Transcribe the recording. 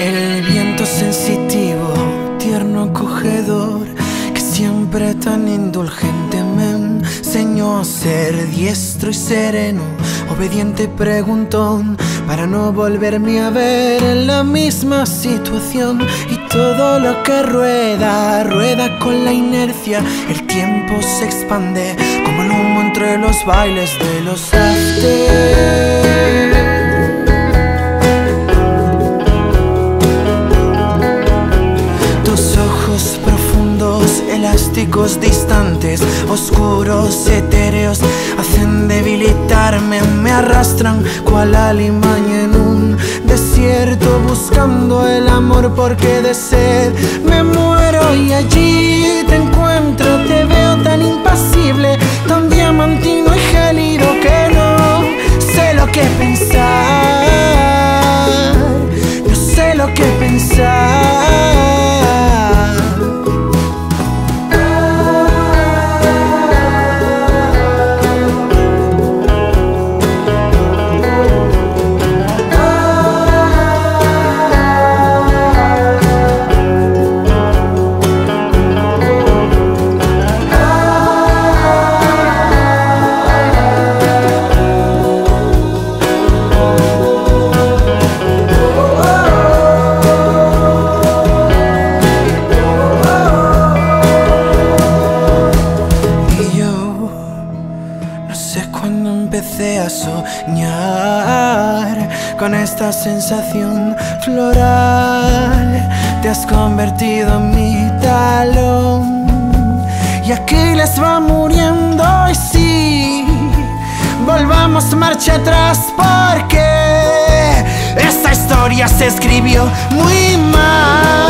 El viento sensitivo, tierno acogedor, que siempre tan indulgente me enseñó a ser diestro y sereno, obediente preguntón, para no volverme a ver en la misma situación. Y todo lo que rueda, rueda con la inercia, el tiempo se expande como el humo entre los bailes de los after. Distantes, oscuros, etéreos, hacen debilitarme, me arrastran cual alimaña en un desierto, buscando el amor porque de sed me muero y allí te encuentro, te veo tan impasible, tan diamantino y gélido que no sé lo que pensar, no sé lo que pensar. No sé cuándo empecé a soñar con esta sensación floral. Te has convertido en mi talón. Y aquí les va muriendo y sí, volvamos marcha atrás porque esta historia se escribió muy mal.